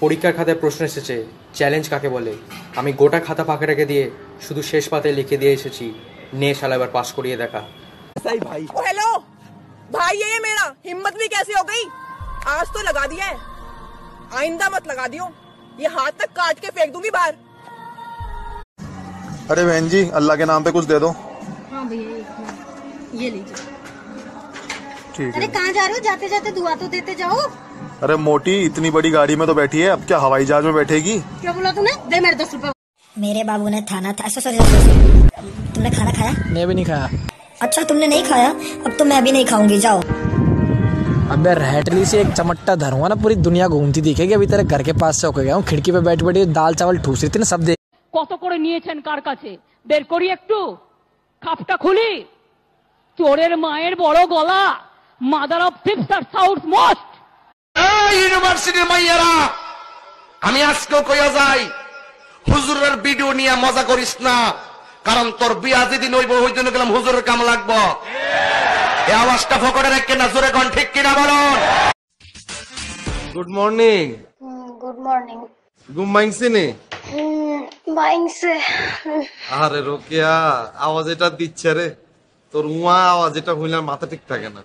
পরীক্ষার খাতায় প্রশ্ন এসেছে চ্যালেঞ্জ কাকে বলে? আমি গোটা খাতা ফাঁকে রেখে দিয়ে শুধু শেষ পাতায় লিখে দিয়ে এসেছি নে শালা এবার পাস हेलो भाई ये मेरा हिम्मत भी कैसे हो गई आज तो लगा दिया है। आइंदा मत लगा दियो। ये हाथ तक काट के फेंक दूँगी बाहर। अरे बहन जी अल्लाह के नाम पे कुछ दे दो। ये लीजिए ठीक अरे है कहाँ जा रहे हो जाते जाते दुआ तो देते जाओ अरे मोटी इतनी बड़ी गाड़ी में तो बैठी है अब क्या हवाई जहाज में बैठेगी क्या बोला तूने दे मेरे दस रुपए मेरे बाबू ने थाना था सॉरी तुमने खाना खाया मैं भी नहीं खाया अच्छा तुमने नहीं खाया अब तो मैं भी नहीं खाऊंगी जाओ अबे रहटली से एक चमट्टा धरूंगा ना पूरी दुनिया घूमती दिखेगी अभी तेरे घर के पास से होकर गया हूँ खिड़की पे बैठ बैठी दाल चावल ठूस रही थी ना सब देख কত করে নিয়েছেন কার কাছে বের করি একটু খাপটা খুলি চোরের মায়ের বড় গলা। মাদার অফ থিপস আর সাউথ মোস্ট ইউনিভার্সিটির মাইয়ারা আমি আজকেও কইয়া যাই হুজুরের ভিডিও নিয়ে মজা করিস না কারণ তোর বিয়া যদি নইব ওই জন্য গেলাম হুজুরের কাম লাগবো। এই আওয়াজটা ফকরে রেখে না জোরে কোন ঠিক কিনা বলো গুড মর্নিং গুড মর্নিং ঘুম মাইংছে নে? মাইংছে আরে রোকেয়া আওয়াজ এটা দিচ্ছে রে। তোর উয়া আওয়াজ এটা হইলে আর মাথা ঠিক থাকে না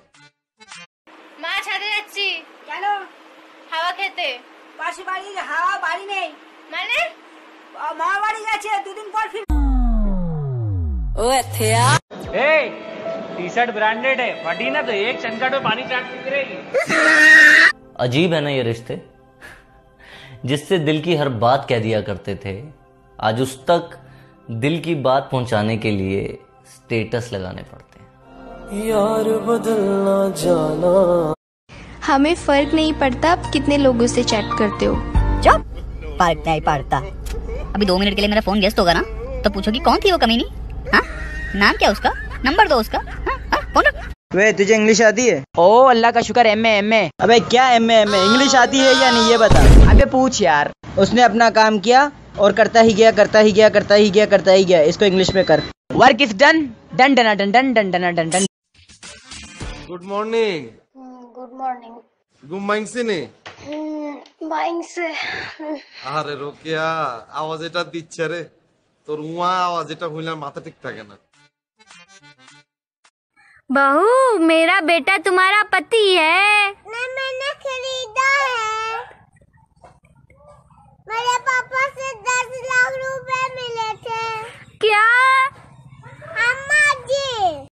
মা ছাদে যাচ্ছি কেন হাওয়া খেতে পাশে বাড়ি হাওয়া বাড়ি নেই মানে মা বাড়ি গেছে দুদিন পর ফির टी शर्ट ब्रांडेड है फटी ना तो एक चंकट में पानी चाट के गिरेगी अजीब है ना ये रिश्ते जिससे दिल की हर बात कह दिया करते थे आज उस तक दिल की बात पहुंचाने के लिए स्टेटस लगाने पड़ते हैं। यार बदलना जाना। हमें फ़र्क नहीं पड़ता आप कितने लोगों से चैट करते हो। चुप। पड़ता ही पड़ता अभी दो मिनट के लिए मेरा फ़ोन व्यस्त होगा ना तो पूछो कि कौन थी वो कमीनी? हाँ? नाम क्या उसका? नंबर दो उसका। हाँ, हाँ, फ़ोन रख। वे तुझे इंग्लिश आती है? ओ अल्लाह का शुक्र एम एम ए अबे क्या एम एम ए इंग्लिश आती है या नहीं ये बता। अबे पूछ यार। उसने अपना काम किया और करता ही गया करता ही गया करता ही गया करता ही गया। इसको इंग्लिश में कर। Work is done done done done done done done done done good morning good morning good morning से ने मॉर्निंग से अरे रोकिया आवाज़ এটা দিচ্ছে রে তোর উয়া আওয়াজ এটা হইলা মাথা ঠিক থাকে না বাহু মেরা বেটা তোমারা পতি হ্যায়